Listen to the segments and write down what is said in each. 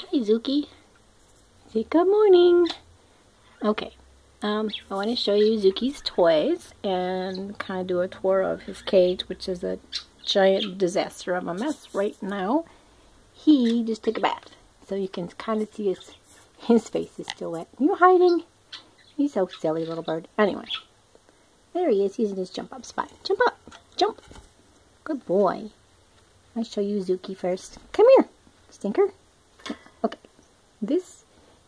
Hi, Zuki. Say good morning. Okay. Um, I want to show you Zuki's toys and kind of do a tour of his cage, which is a giant disaster of a mess right now. He just took a bath, so you can kind of see his his face is still wet. You hiding? He's so silly, little bird. Anyway, there he is He's in his jump up spot. Jump up, jump. Good boy. I'll show you Zuki first. Come here, stinker. This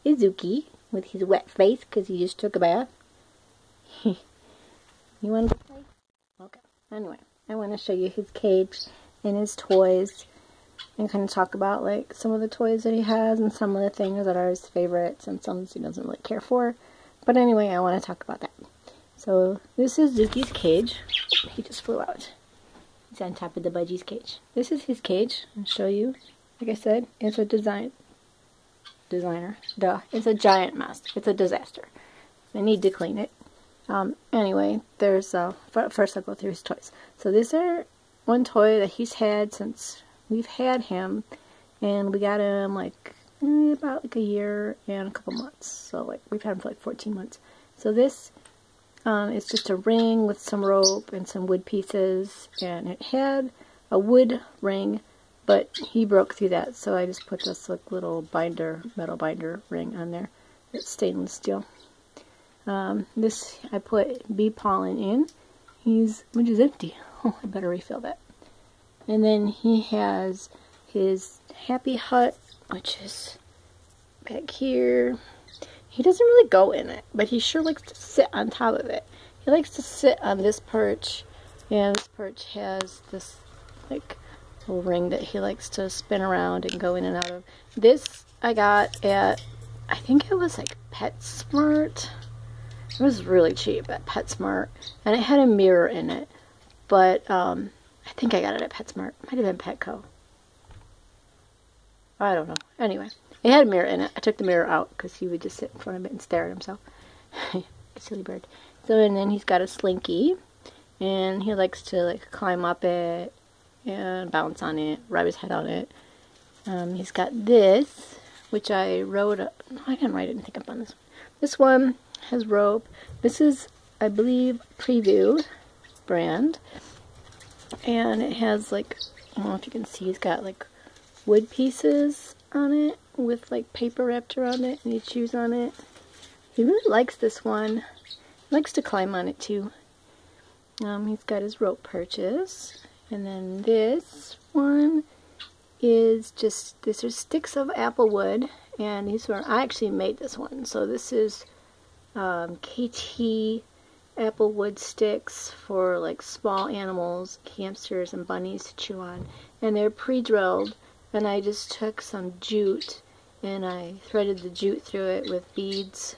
is Zuki with his wet face because he just took a bath. you want to play? Okay. Anyway, I want to show you his cage and his toys and kind of talk about like some of the toys that he has and some of the things that are his favorites and some he doesn't really care for. But anyway, I want to talk about that. So this is Zuki's cage. He just flew out. He's on top of the budgie's cage. This is his cage. I'll show you. Like I said, it's a design designer. Duh. It's a giant mess. It's a disaster. I need to clean it. Um, anyway, there's, uh, first I'll go through his toys. So these are one toy that he's had since we've had him, and we got him like eh, about like a year and a couple months. So like we've had him for like 14 months. So this um, is just a ring with some rope and some wood pieces, and it had a wood ring but he broke through that, so I just put this like little binder, metal binder ring on there. It's stainless steel. Um, this I put bee pollen in. He's which is empty. Oh, I better refill that. And then he has his happy hut, which is back here. He doesn't really go in it, but he sure likes to sit on top of it. He likes to sit on this perch, and this perch has this like little ring that he likes to spin around and go in and out of. This I got at, I think it was like PetSmart. It was really cheap at PetSmart. And it had a mirror in it. But um, I think I got it at PetSmart. Might have been Petco. I don't know. Anyway, it had a mirror in it. I took the mirror out because he would just sit in front of it and stare at himself. Silly bird. So, and then he's got a slinky. And he likes to like climb up it and bounce on it, rub his head on it. Um, he's got this, which I wrote. no, I didn't write anything up on this. One. This one has rope. This is, I believe, Prevue brand, and it has like I don't know if you can see. He's got like wood pieces on it with like paper wrapped around it, and he chews on it. He really likes this one. He likes to climb on it too. Um, he's got his rope perches. And then this one is just, these are sticks of apple wood. And these were, I actually made this one. So this is um, Kaytee apple wood sticks for like small animals, hamsters and bunnies to chew on. And they're pre-drilled. And I just took some jute and I threaded the jute through it with beads.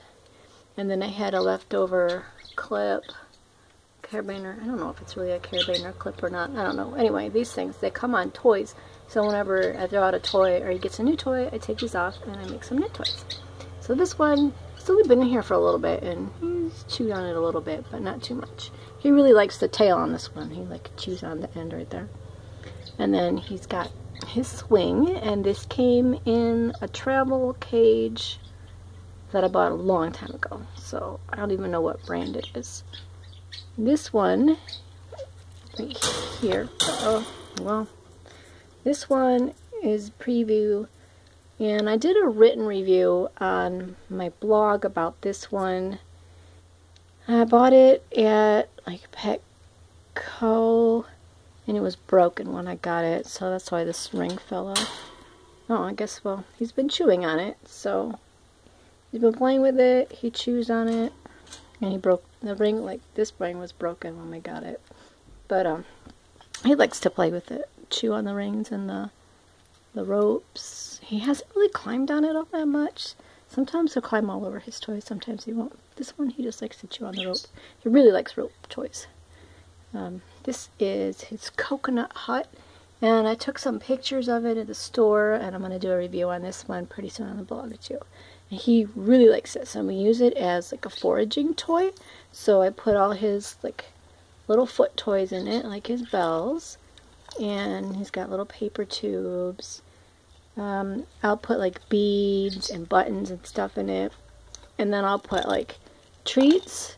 And then I had a leftover clip carabiner. I don't know if it's really a carabiner clip or not. I don't know. Anyway, these things, they come on toys. So whenever I throw out a toy or he gets a new toy, I take these off and I make some new toys. So this one, he's only been in here for a little bit and he's chewed on it a little bit, but not too much. He really likes the tail on this one. He like chews on the end right there. And then he's got his swing and this came in a travel cage that I bought a long time ago. So I don't even know what brand it is. This one, right here, oh, well, this one is Prevue, and I did a written review on my blog about this one. I bought it at, like, Petco, and it was broken when I got it, so that's why this ring fell off. Oh, I guess, well, he's been chewing on it, so he's been playing with it, he chews on it, and he broke the ring, like this ring was broken when we got it. But um, he likes to play with it, chew on the rings and the the ropes. He hasn't really climbed on it all that much. Sometimes he'll climb all over his toys, sometimes he won't. This one, he just likes to chew on the rope. He really likes rope toys. Um, this is his coconut hut, and I took some pictures of it at the store, and I'm going to do a review on this one pretty soon on the blog too. He really likes this, and we use it as like a foraging toy. So I put all his like little foot toys in it, like his bells. And he's got little paper tubes. Um, I'll put like beads and buttons and stuff in it. And then I'll put like treats,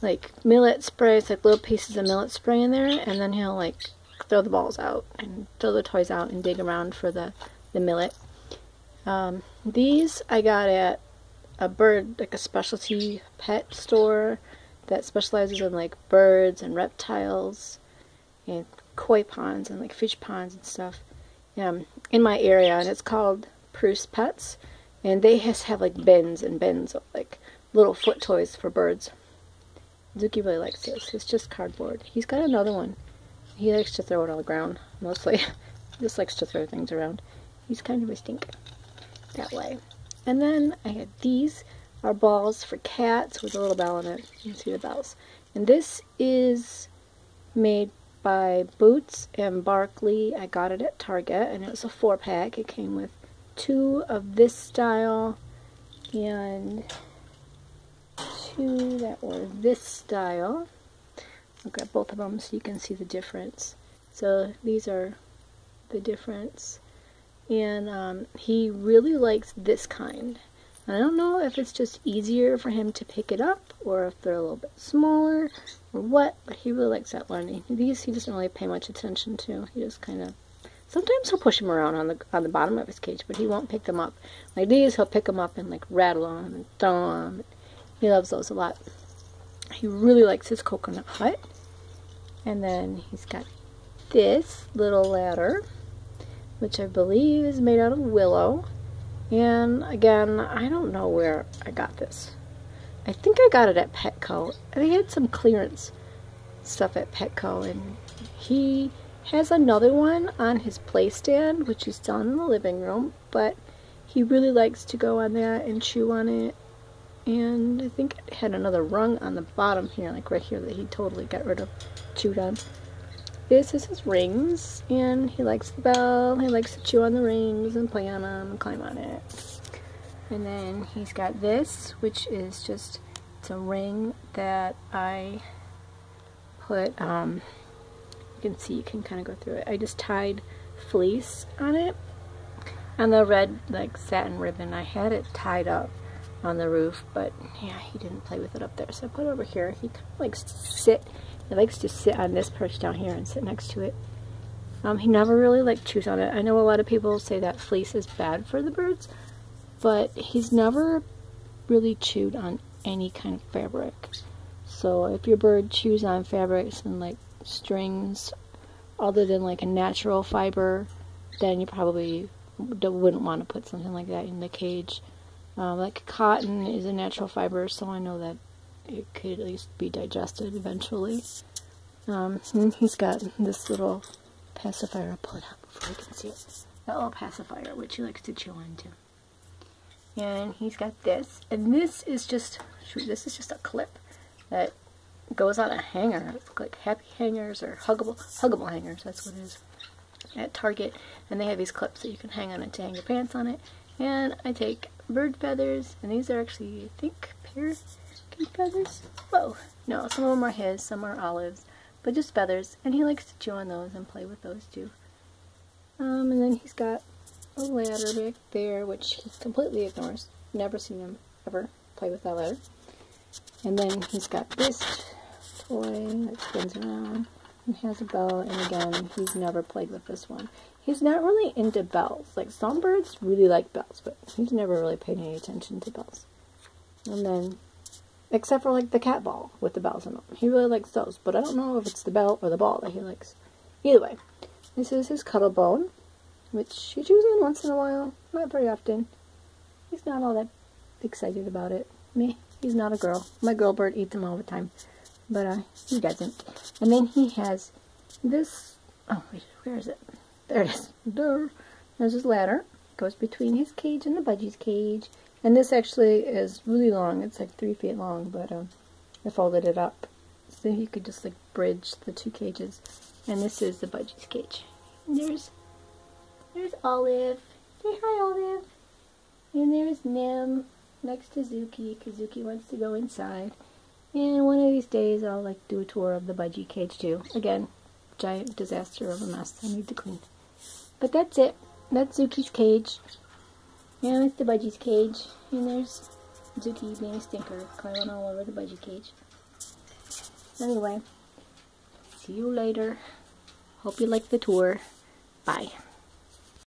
like millet sprays, like little pieces of millet spray in there. And then he'll like throw the balls out and throw the toys out and dig around for the, the millet. Um, these I got at a bird, like a specialty pet store that specializes in like birds and reptiles and koi ponds and like fish ponds and stuff um, in my area and it's called Pruce Pets and they has have like bins and bins of like little foot toys for birds. Zuki really likes this. It's just cardboard. He's got another one. He likes to throw it on the ground mostly. just likes to throw things around. He's kind of a stink that way. And then I had these are balls for cats with a little bell in it. You can see the bells. And this is made by Boots and Barkley. I got it at Target and it was a four pack. It came with two of this style and two that were this style. I'll grab both of them so you can see the difference. So these are the difference. And um, he really likes this kind. I don't know if it's just easier for him to pick it up or if they're a little bit smaller or what, but he really likes that learning. These he doesn't really pay much attention to. He just kind of sometimes he'll push them around on the on the bottom of his cage, but he won't pick them up. Like these, he'll pick them up and like rattle them and throw them. He loves those a lot. He really likes his coconut hut. And then he's got this little ladder, which I believe is made out of willow. And again, I don't know where I got this. I think I got it at Petco. They had some clearance stuff at Petco, and he has another one on his play stand, which is down in the living room, but he really likes to go on that and chew on it. And I think it had another rung on the bottom here, like right here, that he totally got rid of, chewed on. This is his rings, and he likes the bell. He likes to chew on the rings and play on them and climb on it. And then he's got this, which is just, it's a ring that I put, um, you can see, you can kind of go through it. I just tied fleece on it. On the red, like, satin ribbon, I had it tied up on the roof, but yeah, he didn't play with it up there. So I put it over here. He kind of likes to sit he likes to sit on this perch down here and sit next to it. Um, he never really like chews on it. I know a lot of people say that fleece is bad for the birds, but he's never really chewed on any kind of fabric. So if your bird chews on fabrics and like strings other than like a natural fiber, then you probably wouldn't want to put something like that in the cage. Um, like cotton is a natural fiber, so I know that it could at least be digested eventually. Um, he's got this little pacifier. I'll pull it out before you can see it. That little pacifier, which he likes to chew on too. And he's got this. And this is just, shoot, this is just a clip that goes on a hanger. like happy hangers or huggable, huggable hangers. That's what it is at Target. And they have these clips that you can hang on it to hang your pants on it. And I take bird feathers, and these are actually, I think, pear feathers? Whoa. No, some of them are his, some are Olive's, but just feathers. And he likes to chew on those and play with those too. Um, and then he's got a ladder back there, which he completely ignores. Never seen him ever play with that ladder. And then he's got this toy that spins around and has a bell. And again, he's never played with this one. He's not really into bells. Like some birds really like bells, but he's never really paid any attention to bells. And then Except for like the cat ball with the bells in them. He really likes those, but I don't know if it's the bell or the ball that he likes. Either way, this is his cuttlebone, which he chews on once in a while, not very often. He's not all that excited about it. Me, he's not a girl. My girl bird eats them all the time, but uh, he doesn't. And then he has this. Oh wait, where is it? There it is. There. There's his ladder. It Goes between his cage and the budgie's cage. And this actually is really long. It's like three feet long, but um, I folded it up. So you could just like bridge the two cages. And this is the Budgie's cage. And there's, there's Olive. Say hi, Olive. And there's Nim next to Zuki, because Zuki wants to go inside. And one of these days I'll like do a tour of the Budgie cage too. Again, giant disaster of a mess I need to clean. But that's it. that's Zuki's cage. Yeah, it's the Budgie's cage. And there's Zuki being a stinker, climbing all over the Budgie cage. Anyway, see you later. Hope you like the tour. Bye.